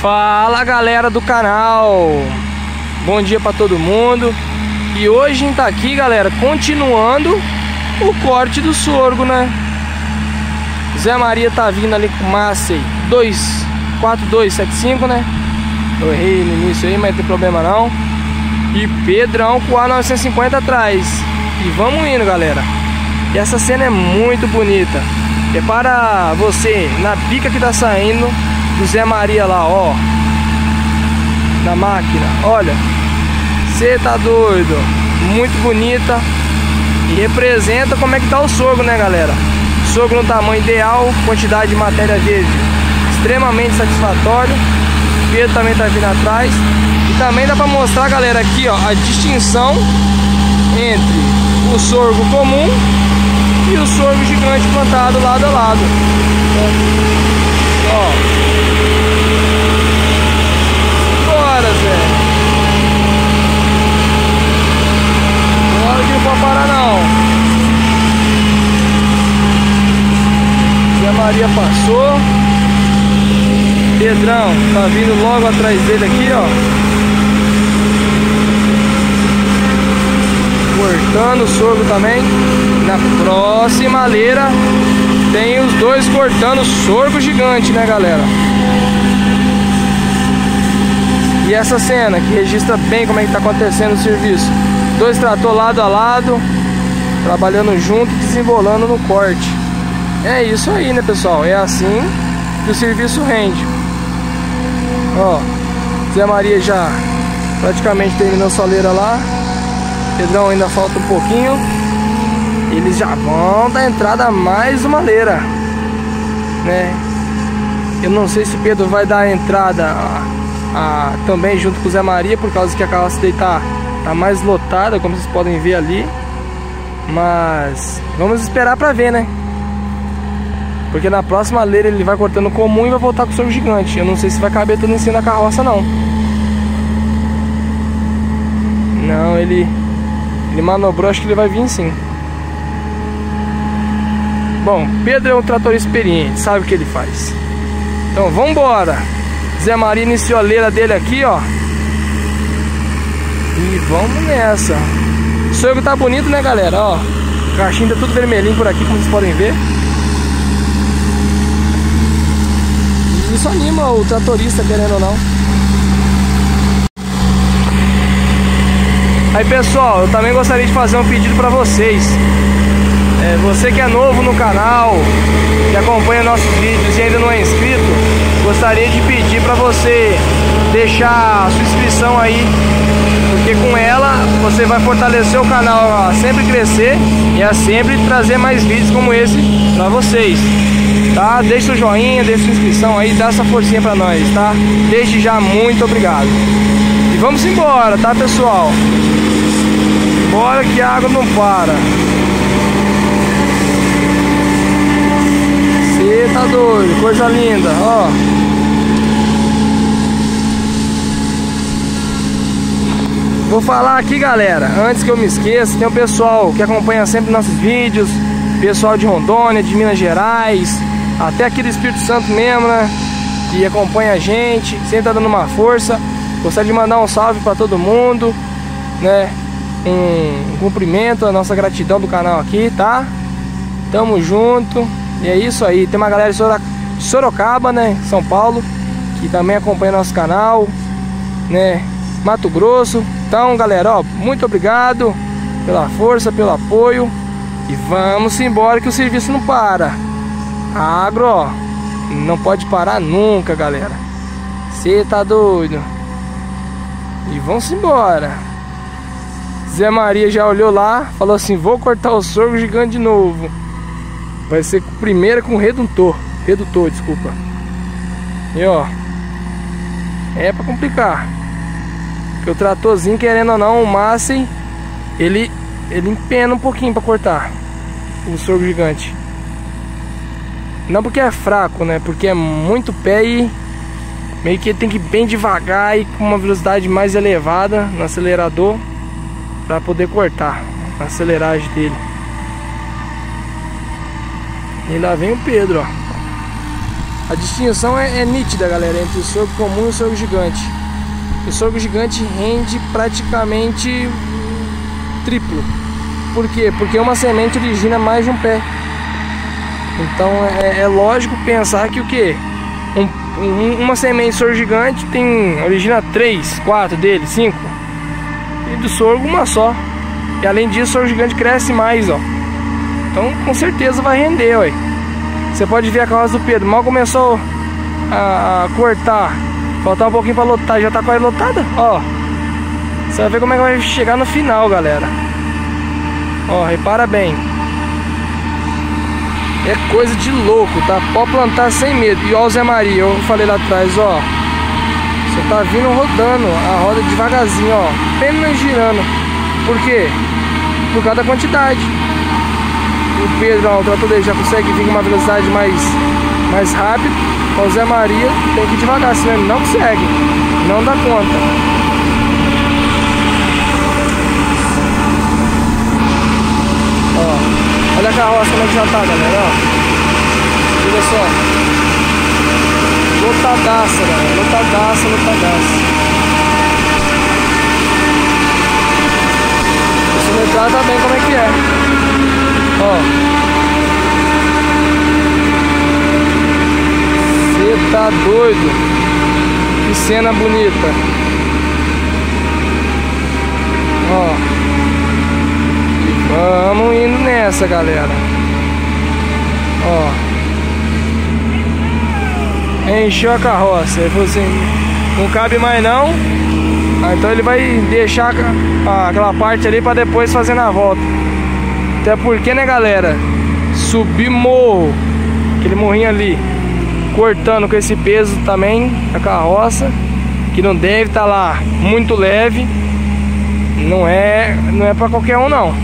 Fala galera do canal, bom dia para todo mundo. E hoje a gente tá aqui galera, continuando o corte do sorgo né? Zé Maria tá vindo ali com Massey 24275 né? Eu errei no início aí, mas não tem problema não. E Pedrão com A950 atrás. E vamos indo galera. E essa cena é muito bonita. É para você, na bica que tá saindo do Zé Maria lá, ó. Na máquina. Olha. Você tá doido. Muito bonita. E representa como é que tá o sorgo, né, galera? Sorgo no tamanho ideal, quantidade de matéria verde extremamente satisfatório. O Pedro também tá vindo atrás. E também dá pra mostrar, galera, aqui, ó, a distinção entre o sorgo comum e o sorgo gigante plantado lado a lado. Ó. Bora, Zé. Agora que não pode parar não. Zé Maria passou. Pedrão tá vindo logo atrás dele aqui, ó. Cortando o sorgo também. Na próxima leira tem os dois cortando sorgo gigante, né, galera? E essa cena que registra bem como é que tá acontecendo o serviço. Dois trator lado a lado, trabalhando junto, desembolando no corte. É isso aí, né, pessoal? É assim que o serviço rende. Ó, Zé Maria já praticamente terminou a soleira lá. Pedrão ainda falta um pouquinho eles já vão dar entrada mais uma leira, né? Eu não sei se Pedro vai dar entrada a, a, também junto com o Zé Maria, por causa que a carroça dele tá, tá mais lotada, como vocês podem ver ali. Mas vamos esperar pra ver, né? Porque na próxima leira ele vai cortando comum e vai voltar com o sorgo gigante. Eu não sei se vai caber tudo em cima da carroça, não. Não, ele... Ele manobrou, acho que ele vai vir sim. Bom, Pedro é um trator experiente, sabe o que ele faz. Então vamos. Zé Maria iniciou a leira dele aqui, ó. E vamos nessa. O sorgo tá bonito, né, galera? Ó, o caixinho tá tudo vermelhinho por aqui, como vocês podem ver. Isso anima o tratorista, querendo ou não. Aí, pessoal, eu também gostaria de fazer um pedido para vocês. É, você que é novo no canal, que acompanha nossos vídeos e ainda não é inscrito, gostaria de pedir para você deixar a sua inscrição aí, porque com ela você vai fortalecer o canal a sempre crescer e a sempre trazer mais vídeos como esse para vocês. Tá? Deixa o joinha, deixa a inscrição aí, dá essa forcinha para nós, tá? Desde já, muito obrigado. E vamos embora, tá pessoal? Bora que a água não para. Você tá doido, coisa linda, ó. Vou falar aqui, galera, antes que eu me esqueça, tem um pessoal que acompanha sempre nossos vídeos, pessoal de Rondônia, de Minas Gerais, até aqui do Espírito Santo mesmo, né? Que acompanha a gente, sempre tá dando uma força. Gostaria de mandar um salve para todo mundo, né? Um cumprimento, a nossa gratidão do canal aqui, tá? Tamo junto. E é isso aí, tem uma galera de Sorocaba, né, São Paulo, que também acompanha nosso canal, né, Mato Grosso. Então, galera, ó, muito obrigado pela força, pelo apoio e vamos embora que o serviço não para. A agro, ó, não pode parar nunca, galera. Você tá doido? E vamos embora. Zé Maria já olhou lá, falou assim: vou cortar o sorgo gigante de novo. Vai ser primeira com redutor. Redutor, desculpa. E ó. É pra complicar. Porque o tratorzinho, querendo ou não, o Massey, ele, ele empena um pouquinho pra cortar o sorgo gigante. Não porque é fraco, né? Porque é muito pé e meio que tem que ir bem devagar e com uma velocidade mais elevada no acelerador para poder cortar a aceleragem dele. E lá vem o Pedro, ó. A distinção é, é nítida, galera, entre o sorgo comum e o sorgo gigante. O sorgo gigante rende praticamente triplo. Por quê? Porque uma semente origina mais de um pé. Então é, é lógico pensar que o que? Um, um, uma semente de sorgo gigante tem origina três, quatro deles, cinco. E do sorgo uma só. E além disso, o sorgo gigante cresce mais, ó. Então com certeza vai render, ué. Você pode ver a carroça do Pedro, mal começou a, cortar. Faltar um pouquinho para lotar, já tá quase lotada, ó. Você vai ver como é que vai chegar no final, galera. Ó, repara bem. É coisa de louco, tá? Pode plantar sem medo. E ó o Zé Maria, eu falei lá atrás, ó. Você tá vindo rodando a roda devagarzinho, ó. Apenas girando. Por quê? Por causa da quantidade. O Pedro, ó, o trator dele já consegue vir com uma velocidade mais, mais rápida. O Zé Maria tem que ir devagar, senão ele não consegue. Não dá conta. Olha a carroça como é que já tá, galera, ó. Olha só. Lotadaça, galera. Lotadaça, lotadaça. Esse mercado também como é que é. Você tá doido. Que cena bonita. Ó. Vamos indo nessa, galera. Ó. Encheu a carroça. Ele falou assim, não cabe mais não. Ah, então ele vai deixar aquela parte ali para depois fazer na volta. Até porque, né, galera? Subir morro, aquele morrinho ali, cortando com esse peso também a carroça, que não deve estar tá lá muito leve. Não é, não é para qualquer um não.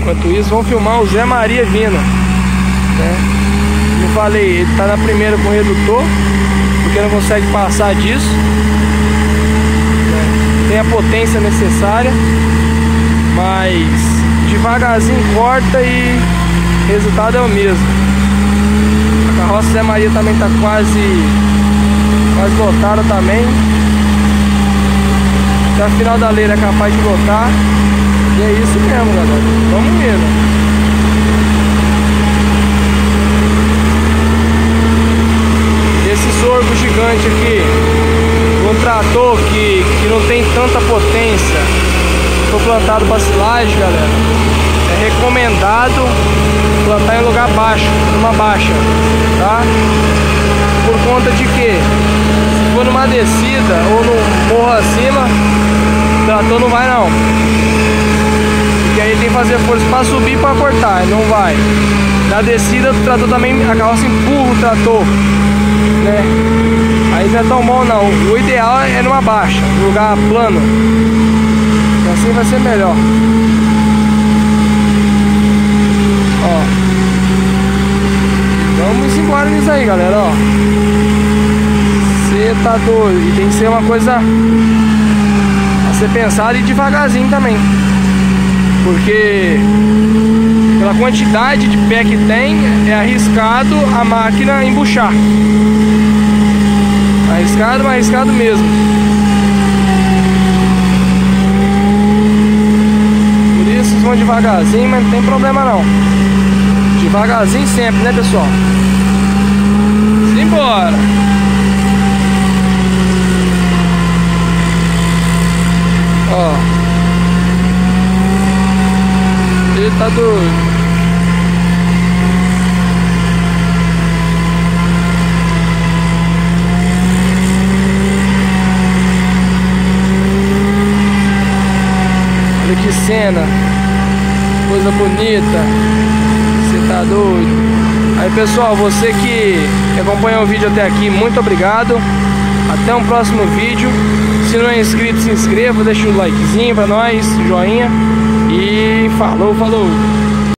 Enquanto isso, vão filmar o Zé Maria vindo. Né? Como falei, ele está na primeira com o redutor, porque não consegue passar disso. Né? Tem a potência necessária, mas devagarzinho corta e o resultado é o mesmo. A carroça Zé Maria também está quase, quase lotada também. Até o final da leira é capaz de lotar. E é isso mesmo, galera. Vamos mesmo. Esse sorgo gigante aqui, um trator que, que não tem tanta potência, foi plantado para silagem, galera. É recomendado plantar em lugar baixo, numa baixa, tá? Por conta de que se for numa descida ou no morro acima, o trator não vai não. E aí tem que fazer força para subir para cortar, não vai. Na descida o trator também, a carroça empurra o trator, né? Aí não é tão bom não. O ideal é numa baixa, lugar plano. Assim vai ser melhor. Ó. Vamos embora nisso aí, galera, ó. Você tá doido. E tem que ser uma coisa a ser pensada e devagarzinho também. Porque pela quantidade de pé que tem, é arriscado a máquina embuchar. Arriscado, mas arriscado mesmo. Por isso vão devagarzinho, mas não tem problema não. Devagarzinho sempre, né pessoal? Simbora! Ó. tá doido. Olha que cena. Coisa bonita. Você tá doido. Aí pessoal, você que acompanhou o vídeo até aqui, muito obrigado. Até um próximo vídeo. Se não é inscrito, se inscreva, deixa o likezinho pra nós, joinha. E falou, falou.